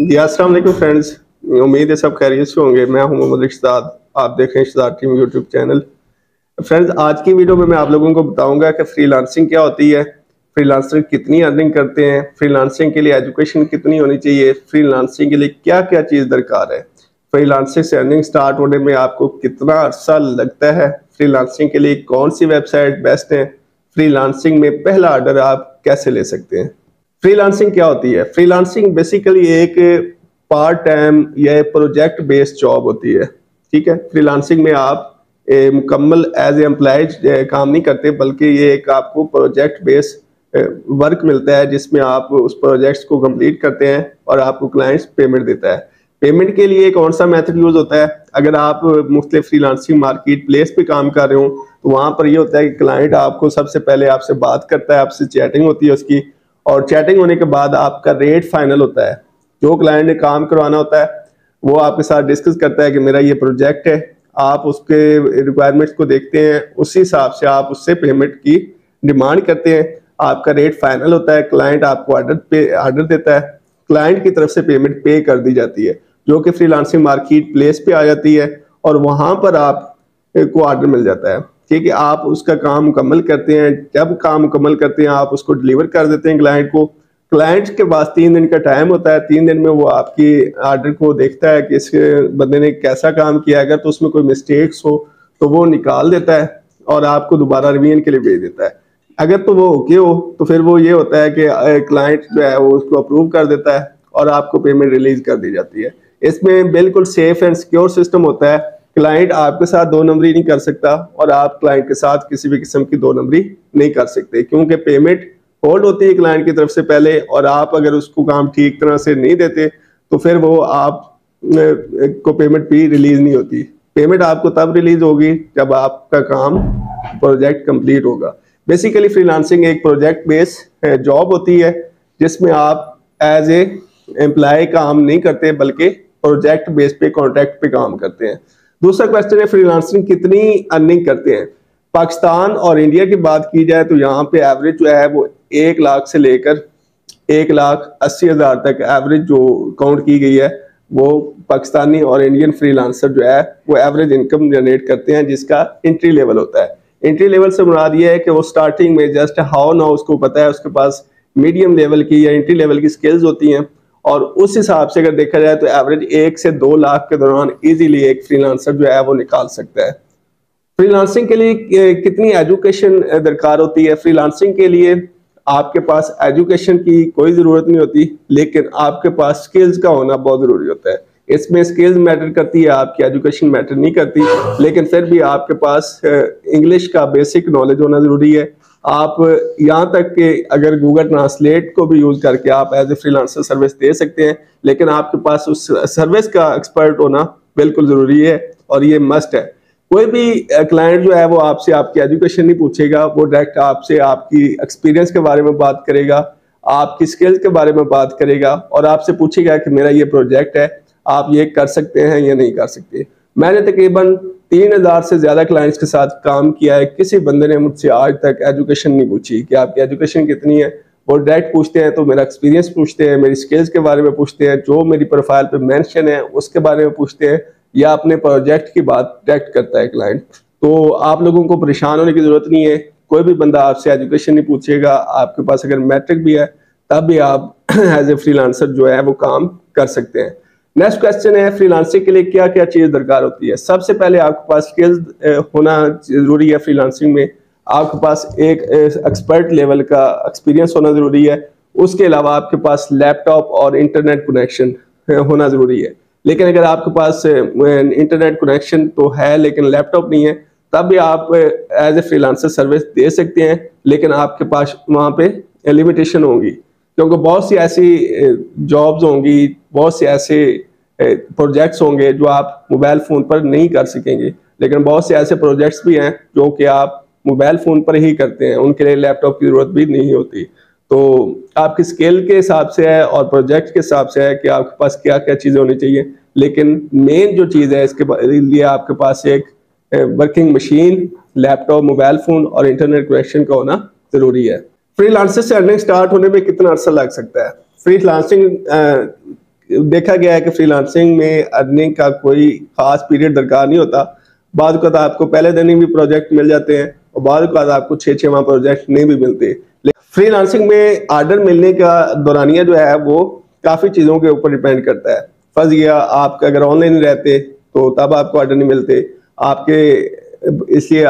जी, अस्सलाम फ्रेंड्स। उम्मीद है सब खैरियत से होंगे। मैं हूँ मोहम्मद इश्ताद आप देख देखें इश्ताद टीम यूट्यूब चैनल फ्रेंड्स, आज की वीडियो में मैं आप लोगों को बताऊँगा कि फ्रीलांसिंग क्या होती है। फ्रीलांसर कितनी अर्निंग करते हैं? फ्रीलांसिंग के लिए एजुकेशन कितनी होनी चाहिए? फ्रीलांसिंग के लिए क्या क्या चीज़ दरकार है? फ्रीलांसिंग से अर्निंग स्टार्ट होने में आपको कितना अर्सा लगता है? फ्रीलांसिंग के लिए कौन सी वेबसाइट बेस्ट है? फ्रीलांसिंग में पहला ऑर्डर आप कैसे ले सकते हैं? फ्रीलांसिंग क्या होती है? फ्रीलांसिंग बेसिकली एक पार्ट टाइम या प्रोजेक्ट बेस्ड जॉब होती है। ठीक है? फ्रीलांसिंग में आप मुकम्मल एज ए एम्प्लॉज काम नहीं करते, बल्कि ये एक आपको प्रोजेक्ट बेस्ड वर्क मिलता है, जिसमें आप उस प्रोजेक्ट्स को कंप्लीट करते हैं और आपको क्लाइंट्स पेमेंट देता है। पेमेंट के लिए कौन सा मेथड यूज़ होता है। अगर आप मुख्त फ्रीलांसिंग मार्केट प्लेस पे काम कर रहे हो तो वहाँ पर ये होता है कि क्लाइंट आपको सबसे पहले आपसे बात करता है, आपसे चैटिंग होती है उसकी। और चैटिंग होने के बाद आपका रेट फाइनल होता है। जो क्लाइंट ने काम करवाना होता है, वो आपके साथ डिस्कस करता है कि मेरा ये प्रोजेक्ट है। आप उसके रिक्वायरमेंट्स को देखते हैं, उसी हिसाब से आप उससे पेमेंट की डिमांड करते हैं। आपका रेट फाइनल होता है क्लाइंट आपको ऑर्डर पे ऑर्डर देता है। क्लाइंट की तरफ़ से पेमेंट पे कर दी जाती है, जो कि फ्रीलांसिंग मार्केट प्लेस पे आ जाती है और वहाँ पर आप को ऑर्डर मिल जाता है। ठीक है आप उसका काम मुकम्मल करते हैं, जब काम मुकम्मल करते हैं, आप उसको डिलीवर कर देते हैं क्लाइंट को। क्लाइंट के पास तीन दिन का टाइम होता है, तीन दिन में वो आपकी आर्डर को देखता है कि इस बंदे ने कैसा काम किया अगर तो उसमें कोई मिस्टेक्स हो तो वो निकाल देता है और आपको दोबारा रिवीजन के लिए भेज देता है। अगर तो वो ओके हो तो फिर वो ये होता है कि क्लाइंट जो है, वो उसको अप्रूव कर देता है और आपको पेमेंट रिलीज़ कर दी जाती है। इसमें बिल्कुल सेफ़ एंड सिक्योर सिस्टम होता है। क्लाइंट आपके साथ दो नंबरी नहीं कर सकता और आप क्लाइंट के साथ किसी भी किस्म की दो नंबरी नहीं कर सकते, क्योंकि पेमेंट होल्ड होती है क्लाइंट की तरफ़ से पहले और आप अगर उसको काम ठीक तरह से नहीं देते तो फिर वो आप को पेमेंट भी रिलीज़ नहीं होती। पेमेंट आपको तब रिलीज़ होगी जब आपका काम प्रोजेक्ट कंप्लीट होगा। बेसिकली फ्रीलांसिंग एक प्रोजेक्ट बेस जॉब होती है, जिसमें आप एज ए एम्प्लॉय काम नहीं करते, बल्कि प्रोजेक्ट बेस पे कॉन्ट्रैक्ट पे काम करते हैं। दूसरा क्वेश्चन है फ्रीलांसिंग कितनी अर्निंग करते हैं? पाकिस्तान और इंडिया की बात की जाए तो यहाँ पे एवरेज जो है वो एक लाख से लेकर एक लाख अस्सी हज़ार तक एवरेज जो काउंट की गई है, वो पाकिस्तानी और इंडियन फ्रीलांसर जो है, वो एवरेज इनकम जनरेट करते हैं, जिसका एंट्री लेवल होता है। एंट्री लेवल से मुराद ये है कि वो स्टार्टिंग में जस्ट हाउ ना उसको पता है, उसके पास मीडियम लेवल की या एंट्री लेवल की स्किल्स होती हैं। और उस हिसाब से अगर देखा जाए तो एवरेज एक से दो लाख के दौरान इजीली एक फ्रीलांसर जो है वो निकाल सकता है। फ्रीलांसिंग के लिए कितनी एजुकेशन दरकार होती है? फ्रीलांसिंग के लिए आपके पास एजुकेशन की कोई ज़रूरत नहीं होती, लेकिन आपके पास स्किल्स का होना बहुत ज़रूरी होता है। इसमें स्किल्स मैटर करती है, आपकी एजुकेशन मैटर नहीं करती, लेकिन फिर भी आपके पास इंग्लिश का बेसिक नॉलेज होना ज़रूरी है। आप यहाँ तक कि अगर गूगल ट्रांसलेट को भी यूज़ करके आप एज ए फ्रीलांसर सर्विस दे सकते हैं, लेकिन आपके पास उस सर्विस का एक्सपर्ट होना बिल्कुल ज़रूरी है और ये मस्ट है। कोई भी क्लाइंट जो है वो आपसे आपकी एजुकेशन नहीं पूछेगा, वो डायरेक्ट आपसे आपकी एक्सपीरियंस के बारे में बात करेगा, आपकी स्किल्स के बारे में बात करेगा और आपसे पूछेगा कि मेरा ये प्रोजेक्ट है, आप ये कर सकते हैं या नहीं कर सकते। मैंने तकरीबन तीन हज़ार से ज़्यादा क्लाइंट्स के साथ काम किया है। किसी बंदे ने मुझसे आज तक एजुकेशन नहीं पूछी कि आपकी एजुकेशन कितनी है। वो डायरेक्ट पूछते हैं तो मेरा एक्सपीरियंस पूछते हैं, मेरी स्किल्स के बारे में पूछते हैं, जो मेरी प्रोफ़ाइल पे मेंशन है, उसके बारे में पूछते हैं या अपने प्रोजेक्ट की बात डायरेक्ट करता है क्लाइंट तो आप लोगों को परेशान होने की ज़रूरत नहीं है। कोई भी बंदा आपसे एजुकेशन नहीं पूछेगा। आपके पास अगर मैट्रिक भी है, तब भी आप एज ए फ्रीलांसर जो है, वो काम कर सकते हैं। नेक्स्ट क्वेश्चन है फ्रीलांसिंग के लिए क्या क्या चीज़ दरकार होती है? सबसे पहले आपके पास स्किल्स होना ज़रूरी है फ्रीलांसिंग में। आपके पास एक एक्सपर्ट लेवल का एक्सपीरियंस होना ज़रूरी है। उसके अलावा आपके पास लैपटॉप और इंटरनेट कनेक्शन होना ज़रूरी है। लेकिन अगर आपके पास इंटरनेट कनेक्शन तो है, लेकिन लैपटॉप नहीं है, तब भी आप एज ए फ्रीलांसर सर्विस दे सकते हैं, लेकिन आपके पास वहाँ पे लिमिटेशन होंगी। क्योंकि बहुत सी ऐसी जॉब्स होंगी, बहुत से ऐसे प्रोजेक्ट्स होंगे जो आप मोबाइल फ़ोन पर नहीं कर सकेंगे। लेकिन बहुत से ऐसे प्रोजेक्ट्स भी हैं जो कि आप मोबाइल फ़ोन पर ही करते हैं। उनके लिए लैपटॉप की ज़रूरत भी नहीं होती। तो आपकी स्केल के हिसाब से है और प्रोजेक्ट के हिसाब से है कि आपके पास क्या क्या चीज़ें होनी चाहिए। लेकिन मेन जो चीज़ है इसके लिए आपके पास एक working machine laptop mobile phone और इंटरनेट कनेक्शन का होना ज़रूरी है। फ्रीलांसर से अर्निंग स्टार्ट होने में कितना अर्सा लग सकता है? फ्रीलांसिंग देखा गया है कि फ्रीलांसिंग में अर्निंग का कोई खास पीरियड दरकार नहीं होता। बाद का आपको पहले दिन ही भी प्रोजेक्ट मिल जाते हैं और बाद का आपको छः छः माह प्रोजेक्ट नहीं भी मिलते। फ्रीलांसिंग में आर्डर मिलने का दौरानिया जो है, वो काफ़ी चीज़ों के ऊपर डिपेंड करता है। फ़र्ज़ गया, आप अगर ऑनलाइन रहते तो तब आपको ऑर्डर नहीं मिलते। आपके इसलिए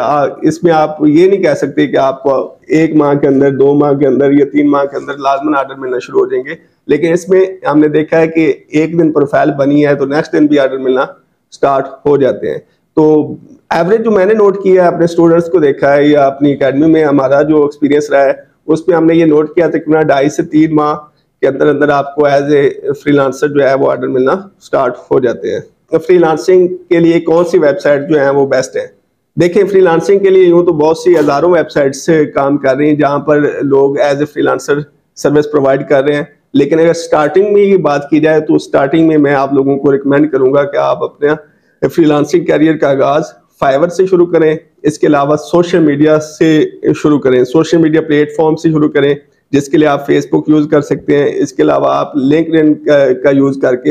इसमें आप ये नहीं कह सकते कि आपको एक माह के अंदर, दो माह के अंदर या तीन माह के अंदर लाजमन ऑर्डर मिलना शुरू हो जाएँगे। लेकिन इसमें हमने देखा है कि एक दिन प्रोफ़ाइल बनी है तो नेक्स्ट दिन भी ऑर्डर मिलना स्टार्ट हो जाते हैं। तो एवरेज जो मैंने नोट किया है, अपने स्टूडेंट्स को देखा है या अपनी अकेडमी में हमारा जो एक्सपीरियंस रहा है उस पर हमने ये नोट किया तकरीबन ढाई से तीन माह के अंदर अंदर आपको एज ए फ्रीलांसर जो है वो ऑर्डर मिलना स्टार्ट हो जाते हैं। तो फ्रीलांसिंग के लिए कौन सी वेबसाइट जो है वो बेस्ट है? देखिए फ्रीलांसिंग के लिए यूँ तो बहुत सी हज़ारों वेबसाइट से काम कर रही हैं जहाँ पर लोग as a freelancer service provide कर रहे हैं। लेकिन अगर स्टार्टिंग में ही बात की जाए तो स्टार्टिंग में मैं आप लोगों को रिकमेंड करूँगा कि आप अपने फ्रीलांसिंग कैरियर का आगाज़ फाइवर से शुरू करें इसके अलावा सोशल मीडिया से शुरू करें सोशल मीडिया प्लेटफॉर्म से शुरू करें जिसके लिए आप फेसबुक यूज़ कर सकते हैं। इसके अलावा आप लिंक का, का यूज़ करके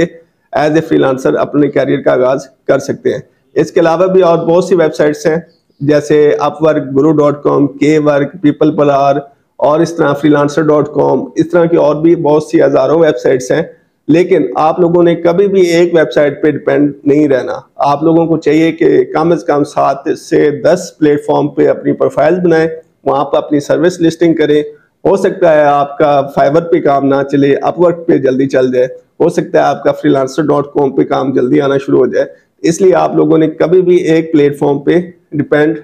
एज ए फ्रीलांसर अपने कैरियर का आगाज़ कर सकते हैं। इसके अलावा भी और बहुत सी वेबसाइट्स हैं, जैसे अपवर्क, गुरु डॉट कॉम के वर्क पीपल पलार और इस तरह फ्रीलांसर डॉट कॉम, इस तरह की और भी बहुत सी हज़ारों वेबसाइट्स हैं। लेकिन आप लोगों ने कभी भी एक वेबसाइट पे डिपेंड नहीं रहना। आप लोगों को चाहिए कि कम से कम सात से दस प्लेटफॉर्म पे अपनी प्रोफ़ाइल बनाएँ, वहाँ पर अपनी सर्विस लिस्टिंग करें। हो सकता है आपका फाइवर पे काम ना चले अपवर्क पे जल्दी चल जाए। हो सकता है आपका फ्रीलांसर डॉट कॉम पे काम जल्दी आना शुरू हो जाए। इसलिए आप लोगों ने कभी भी एक प्लेटफॉर्म पे डिपेंड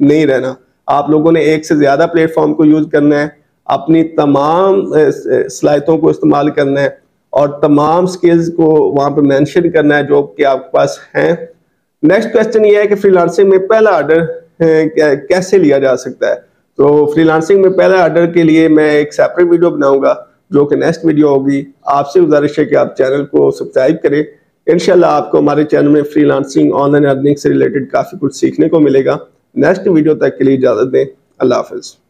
नहीं रहना। आप लोगों ने एक से ज़्यादा प्लेटफॉर्म को यूज़ करना है, अपनी तमाम सलाहितों को इस्तेमाल करना है और तमाम स्किल्स को वहाँ पे मेंशन करना है जो कि आपके पास हैं। नेक्स्ट क्वेश्चन ये है कि फ्रीलांसिंग में पहला ऑर्डर कैसे लिया जा सकता है? तो फ्रीलांसिंग में पहला ऑर्डर के लिए मैं एक सेपरेट वीडियो बनाऊँगा, जो कि नेक्स्ट वीडियो होगी। आपसे गुजारिश है कि आप चैनल को सब्सक्राइब करें। इनशाला आपको हमारे चैनल में फ्रीलांसिंग ऑनलाइन अर्निंग से रिलेटेड काफ़ी कुछ सीखने को मिलेगा। नेक्स्ट वीडियो तक के लिए इजाज़त दें। अल्लाह हाफिज़।